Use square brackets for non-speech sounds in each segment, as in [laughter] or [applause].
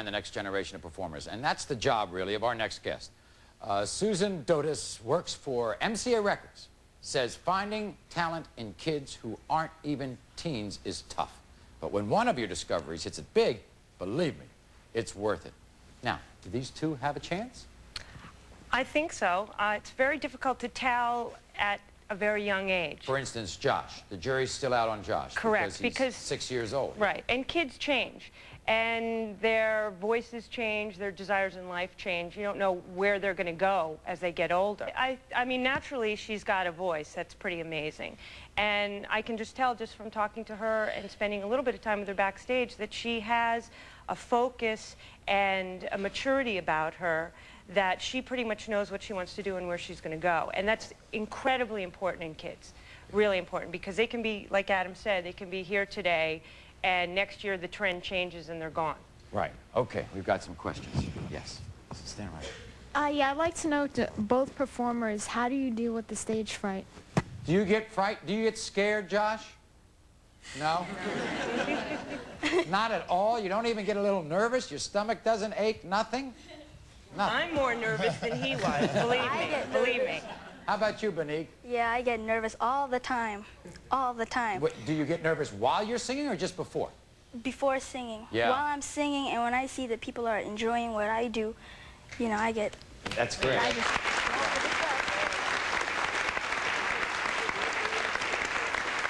the next generation of performers. And that's the job, really, of our next guest. Uh, Susan Dodes works for MCA Records, says finding talent in kids who aren't even teens is tough. But when one of your discoveries hits it big, believe me, it's worth it. Now, do these two have a chance? I think so. Uh, it's very difficult to tell at a very young age. For instance, Josh. The jury's still out on Josh. Correct, Because, he's because- six years old. Right, and kids change, and their voices change, their desires in life change. You don't know where they're going to go as they get older. I, I mean, naturally, she's got a voice. That's pretty amazing, and I can just tell just from talking to her and spending a little bit of time with her backstage that she has a focus and a maturity about her that she pretty much knows what she wants to do and where she's going to go, and that's incredibly important in kids. Really important because they can be, like Adam said, they can be here today and next year the trend changes and they're gone. Right. Okay, we've got some questions. Yes. Stand right. Uh, yeah, I'd like to know to both performers, how do you deal with the stage fright? Do you get fright? Do you get scared, Josh? No? Not at all? You don't even get a little nervous? Your stomach doesn't ache? Nothing? Nothing. I'm more nervous than he was, believe me, believe me. Nervous. How about you, Banig? Yeah, I get nervous all the time. All the time. What, do you get nervous while you're singing or just before? Before singing. Yeah. While I'm singing and when I see that people are enjoying what I do, you know, I get... That's great. I just...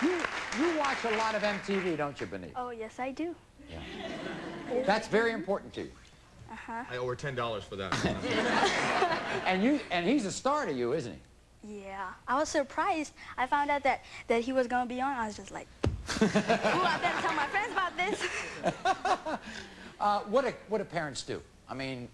You, you watch a lot of MTV, don't you, Banig? Oh, yes, I do. Yeah. That's very important to you. Uh-huh. I owe her ten dollars for that. [laughs] And you and he's a star to you, isn't he? Yeah. I was surprised. I found out that, that he was going to be on. I was just like, ooh, I better tell my friends about this. [laughs] Uh, what, do, what do parents do? I mean,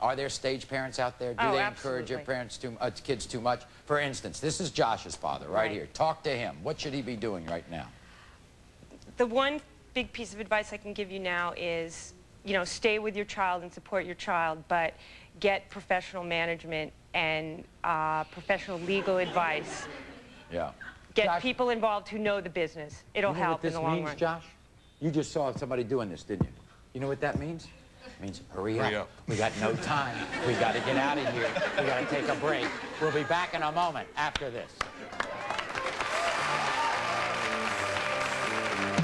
are there stage parents out there? Do Oh, they encourage your parents too, uh, kids too much? For instance, this is Josh's father right, Right. here. Talk to him. What should he be doing right now? The one big piece of advice I can give you now is, you know, stay with your child and support your child, but get professional management and uh, professional legal advice. Yeah. Get Josh, people involved who know the business. It'll you know help what this in the long means, run. Josh? You just saw somebody doing this, didn't you? You know what that means? It means hurry, Hurry up. We got no time. We got to get out of here. We got to take a break. We'll be back in a moment after this.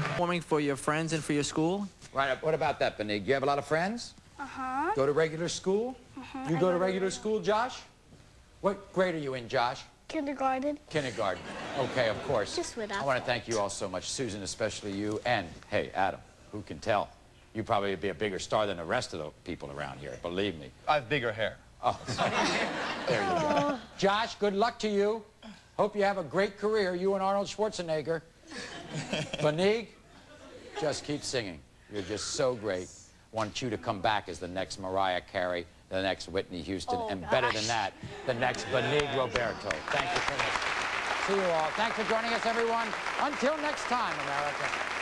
Performing for your friends and for your school? Right. What about that, Banig? You have a lot of friends? Uh-huh. Go to regular school? Uh -huh. You go to regular school, Josh? What grade are you in, Josh? Kindergarten. Kindergarten. Okay, of course. Just without I want to thank you all so much, Susan, especially you, and, hey, Adam, who can tell? You probably would be a bigger star than the rest of the people around here, believe me. I have bigger hair. Oh, there you go. Josh, good luck to you. Hope you have a great career, you and Arnold Schwarzenegger. [laughs] Banig, just keep singing. You're just so great. Want you to come back as the next Mariah Carey, the next Whitney Houston, Oh, and better than that, the next Banig Roberto. Thank you for this. See you all. Thanks for joining us, everyone. Until next time, America.